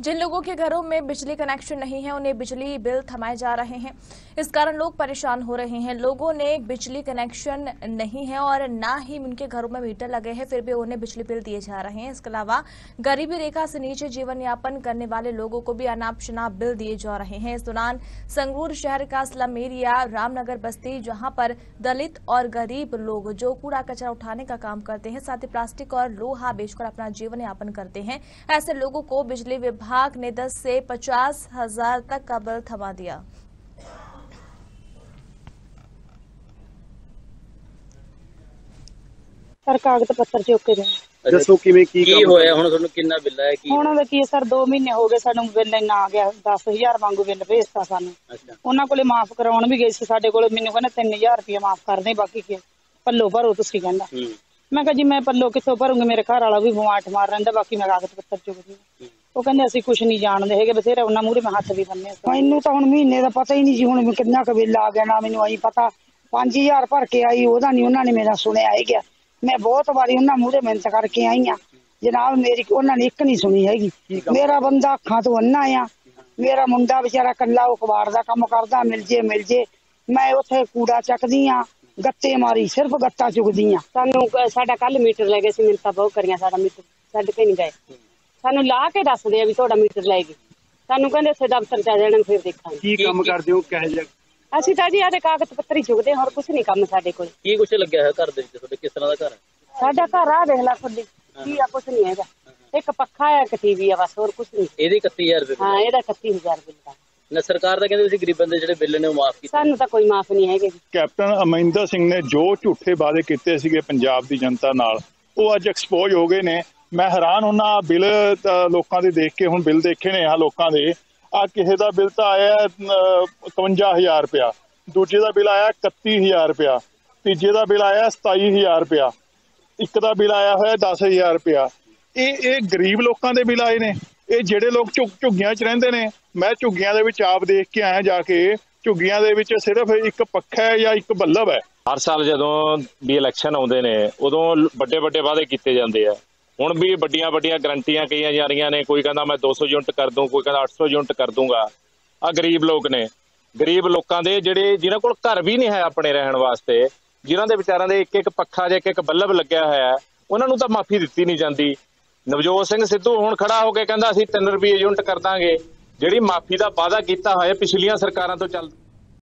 जिन लोगों के घरों में बिजली कनेक्शन नहीं है, उन्हें बिजली बिल थमाए जा रहे हैं। इस कारण लोग परेशान हो रहे हैं। लोगों ने बिजली कनेक्शन नहीं है और ना ही उनके घरों में मीटर लगे हैं, फिर भी उन्हें बिजली बिल दिए जा रहे हैं। इसके अलावा गरीबी रेखा से नीचे जीवन यापन करने वाले लोगों को भी अनाप शनाप बिल दिए जा रहे हैं। इस दौरान संगरूर शहर का स्लम एरिया रामनगर बस्ती, जहाँ पर दलित और गरीब लोग जो कूड़ा कचरा उठाने का काम करते हैं, साथ ही प्लास्टिक और लोहा बेचकर अपना जीवन यापन करते हैं, ऐसे लोगों को बिजली विभाग ने 10 से पचास हजार तक का बिल थमा दिया ਸਰ ਕਾਗਜ਼ ਪੱਤਰ ਚੁੱਕ ਕੇ ਦੇ ਦੱਸੋ ਕਿਵੇਂ ਕੀ ਕੀ ਕੰਮ ਹੋਇਆ ਹੁਣ ਤੁਹਾਨੂੰ ਕਿੰਨਾ ਬਿੱਲ ਆਇਆ ਕੀ ਹੁਣ ਦਾ ਕੀ ਹੈ ਸਰ 2 ਮਹੀਨੇ ਹੋ ਗਏ ਸਾਨੂੰ ਬਿੱਲ ਇੰਨਾ ਆ ਗਿਆ 10000 ਵਾਂਗੂ ਬਿੱਲ ਭੇਜਤਾ ਸਾਨੂੰ ਅੱਛਾ ਉਹਨਾਂ ਕੋਲੇ ਮਾਫ ਕਰਾਉਣ ਵੀ ਗਏ ਸੀ ਸਾਡੇ ਕੋਲੇ ਮੈਨੂੰ ਕਹਿੰਦਾ 3000 ਰੁਪਏ ਮਾਫ ਕਰ ਦੇ ਬਾਕੀ ਕੀ ਪੱਲੋ ਭਰੋ ਤੁਸੀਂ ਕਹਿੰਦਾ ਹੂੰ ਮੈਂ ਕਿਹਾ ਜੀ ਮੈਂ ਪੱਲੋ ਕਿੱਥੋਂ ਭਰੂੰਗੀ ਮੇਰੇ ਘਰ ਵਾਲਾ ਵੀ ਬਿਮਾਰ ਠਮਾਰ ਰਹਿੰਦਾ ਬਾਕੀ ਮੈਂ ਕਾਗਜ਼ ਪੱਤਰ ਚੁੱਕਦੀ ਹਾਂ। ਉਹ ਕਹਿੰਦੇ ਅਸੀਂ ਕੁਝ ਨਹੀਂ ਜਾਣਦੇ ਹੈਗੇ ਬਥੇਰੇ ਉਹਨਾਂ ਮੂਹਰੇ ਮੈਂ ਹੱਥ ਵੀ ਬੰਨੇ ਮੈਨੂੰ ਤਾਂ ਹੁਣ ਮਹੀਨੇ ਦਾ ਪਤਾ ਹੀ ਨਹੀਂ ਜੀ ਹੁਣ ਕਿੰਨਾ ਕੁ ਬਿੱਲ ਆ ਗਿਆ ਨਾ ਮੈਨੂੰ ਆਈ ਪਤਾ। 5000 ਭਰ ਕੇ ਆਈ ਉਹਦਾ ਨਹੀਂ ਉਹਨਾਂ ਨੇ ਮੇਰਾ ਸੁਣਿਆ ਹੀ ਗਿਆ। ਮੈਂ ਬਹੁਤ ਵਾਰੀ ਉਹਨਾਂ ਮੂਹਰੇ ਮਿਹਨਤ ਕਰਕੇ ਆਈ ਆ ਜਨਾਬ ਮੇਰੀ ਉਹਨਾਂ ਨੇ ਇੱਕ ਨਹੀਂ ਸੁਣੀ ਹੈਗੀ। ਮੇਰਾ ਬੰਦਾ ਅੱਖਾਂ ਤੋਂ ਅੰਨਾ ਆ। ਮੇਰਾ ਮੁੰਡਾ ਵਿਚਾਰਾ ਕੱਲਾ ਉਹ ਕਬਾੜ ਦਾ ਕੰਮ ਕਰਦਾ ਮਿਲ ਜੇ ਮਿਲ ਜੇ। ਮੈਂ ਉੱਥੇ ਕੂੜਾ ਚੱਕਦੀ ਆ ਗੱਤੇ ਮਾਰੀ ਸਿਰਫ ਗੱਤਾ ਚੁਗਦੀ ਆ ਸਾਨੂੰ ਸਾਡਾ ਕੱਲ ਮੀਟਰ ਲੈ ਗਏ ਸੀ ਮਿੰਤਾ ਬਹੁਤ ਕਰੀਆਂ ਸਾਡਾ ਮੀਟਰ। ਛੱਡ ਕੇ ਨਹੀਂ ਗਏ। ਸਾਨੂੰ ਲਾ ਕੇ ਦੱਸਦੇ ਆ ਵੀ ਤੁਹਾਡਾ ਮੀਟਰ ਲੈ ਗਏ। ਸਾਨੂੰ ਕਹਿੰਦੇ ਇੱਥੇ ਦਫ਼ਤਰ ਚ ਆ ਜਾਣਾ ਫਿਰ ਦੇਖਾਂਗੇ। ਕੀ ਕੰਮ ਕਰਦੇ ਹੋ ਕਹੇ ਜਾ ਅਸੀਂ ਤਾਂ ਜੀ ਆਦੇ ਕਾਗਜ਼ ਪੱਤਰ ਹੀ ਚੁਗਦੇ ਹਾਂ, ਹੋਰ ਕੁਝ ਨਹੀਂ ਕੰਮ ਸਾਡੇ ਕੋਲ। ਕੀ ਕੁਛ ਲੱਗਿਆ ਹੈ ਘਰ ਦੇ ਵਿੱਚ? ਤੁਹਾਡੇ ਕਿਸ ਤਰ੍ਹਾਂ ਦਾ ਘਰ ਹੈ? ਸਾਡਾ ਘਰ ਆ ਦੇਖ ਲੈ ਖੁੱਲੀ ਕੀ ਆ ਕੁਝ ਨਹੀਂ ਹੈਗਾ। ਇੱਕ ਪੱਖਾ ਆ ਇੱਕ ਟੀਵੀ ਆ ਬਸ ਹੋਰ ਕੁਝ ਨਹੀਂ। ਇਹਦੇ 31000 ਰੁਪਏ ਹਾਂ ਇਹਦਾ 31000 ਬਿੱਲ ਦਾ। ਨਾ ਸਰਕਾਰ ਦਾ ਕਹਿੰਦੇ ਤੁਸੀਂ ਗਰੀਬਾਂ ਦੇ ਜਿਹੜੇ ਬਿੱਲ ਨੇ ਉਹ ਮਾਫ ਕੀਤੇ। ਸਾਨੂੰ ਤਾਂ ਕੋਈ ਮਾਫ ਨਹੀਂ ਹੈਗੇ ਜੀ। ਕੈਪਟਨ ਅਮਰਿੰਦਰ ਸਿੰਘ ਨੇ ਜੋ ਝੂਠੇ ਵਾਅਦੇ ਕੀਤੇ ਸੀਗੇ ਪੰਜਾਬ ਦੀ ਜਨਤਾ ਨਾਲ ਉਹ ਅੱਜ ਐਕਸਪੋਜ਼ ਹੋ ਗਏ ਨੇ। ਮੈਂ ਹੈਰਾਨ ਹੁੰਨਾ ਬਿੱਲ ਲੋਕਾਂ ਦੇ ਦੇਖ ਕੇ ਹੁਣ ਬਿੱਲ ਦੇਖੇ ਨੇ ਆ ਲੋਕਾਂ ਦੇ। ਆ ਕਿਸੇ ਦਾ ਬਿੱਲ ਤਾਂ ਆਇਆ ਅਹ, 51000 ਰੁਪਇਆ। ਦੂਜੇ ਦਾ ਬਿੱਲ ਆਇਆ 31000 ਰੁਪਇਆ। ਤੀਜੇ ਦਾ ਬਿੱਲ ਆਇਆ 27000 ਰੁਪਇਆ। ਇੱਕ ਦਾ ਬਿੱਲ ਆਇਆ ਹੋਇਆ 10000 ਰੁਪਇਆ। ਇਹ ਇਹ ਗਰੀਬ ਲੋਕਾਂ ਦੇ ਬਿੱਲ ਆਏ ਨੇ। ਇਹ ਜਿਹੜੇ ਲੋਕ ਝੁੱਗ ਝੁੱਗੀਆਂ 'ਚ ਰਹਿੰਦੇ ਨੇ। ਮੈਂ ਝੁੱਗੀਆਂ ਦੇ ਵਿੱਚ ਆਪ ਦੇਖ ਕੇ ਆਇਆ ਜਾ ਕੇ। ਝੁੱਗੀਆਂ ਦੇ ਵਿੱਚ ਸਿਰਫ ਇੱਕ ਪੱਖਾ ਹੈ ਜਾਂ ਇੱਕ ਬੱਲਬ ਹੈ? ਹਰ ਸਾਲ ਜਦੋਂ ਵੀ ਇਲੈਕਸ਼ਨ ਆਉਂਦੇ ਨੇ ਉਦੋਂ ਵੱਡੇ ਵੱਡੇ ਵਾਅਦੇ ਕੀਤੇ ਜਾਂਦੇ ਆ। ਹੁਣ ਵੀ ਵੱਡੀਆਂ ਵੱਡੀਆਂ ਗਰੰਟੀਆਂ ਕਹੀਆਂ ਜਾ ਰਹੀਆਂ ਨੇ, ਕੋਈ ਕਹਿੰਦਾ ਮੈਂ 200 ਯੂਨਿਟ ਕਰ ਦੂੰ, ਕੋਈ ਕਹਿੰਦਾ 800 ਯੂਨਿਟ ਕਰ ਦੂੰਗਾ। ਆ ਗਰੀਬ ਲੋਕ ਨੇ। ਗਰੀਬ ਲੋਕਾਂ ਦੇ ਜਿਹੜੇ ਜਿਨ੍ਹਾਂ ਕੋਲ ਘਰ ਵੀ ਨਹੀਂ ਹੈ ਆਪਣੇ ਰਹਿਣ ਵਾਸਤੇ, ਜਿਨ੍ਹਾਂ ਦੇ ਵਿਚਾਰਾਂ ਦੇ ਇੱਕ ਇੱਕ ਪੱਖਾ ਜਾਂ ਇੱਕ ਇੱਕ ਬੱਲਬ ਲੱਗਿਆ ਹੋਇਆ ਉਹਨਾਂ ਨੂੰ ਤਾਂ ਮਾਫੀ ਦਿੱਤੀ ਨਹੀਂ ਜਾਂਦੀ। ਨਵਜੋਤ ਸਿੰਘ ਸਿੱਧੂ ਹੁਣ ਖੜਾ ਹੋ ਕੇ ਕਹਿੰਦਾ ਅਸੀਂ 3 ਰੁਪਏ ਯੂਨਿਟ ਕਰ ਦਾਂਗੇ। ਜਿਹੜੀ ਮਾਫੀ ਦਾ ਵਾਅਦਾ ਕੀਤਾ ਹੋਇਆ ਪਿਛਲੀਆਂ ਸਰਕਾਰਾਂ ਤੋਂ ਚੱਲ